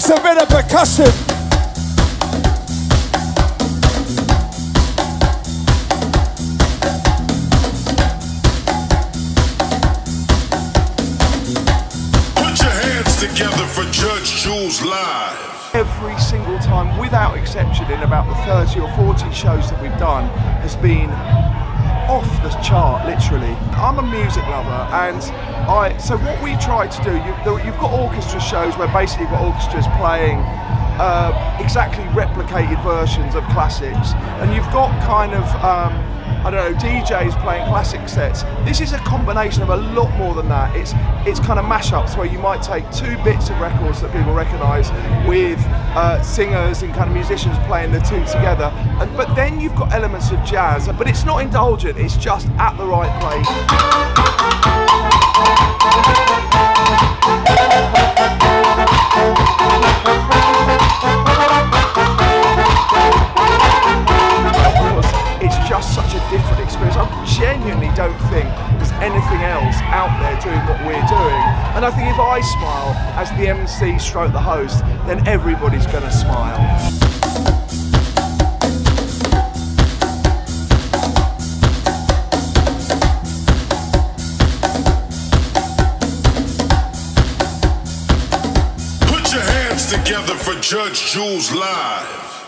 makes a bit of percussion. Put your hands together for Judge Jules Live. Every single time, without exception, in about the 30 or 40 shows that we've done, has been off the chart, literally. I'm a music lover, and I. So what we try to do, you, you've got orchestra shows where basically you've got orchestras playing uh, exactly replicated versions of classics, and you've got kind of. Um, I don't know, DJs playing classic sets. This is a combination of a lot more than that. It's it's kind of mashups where you might take two bits of records that people recognise with uh, singers and kind of musicians playing the two together. And, but then you've got elements of jazz, but it's not indulgent. It's just at the right place. A different experience. I genuinely don't think there's anything else out there doing what we're doing. And I think if I smile as the MC stroke the host, then everybody's going to smile. Put your hands together for Judge Jules Live.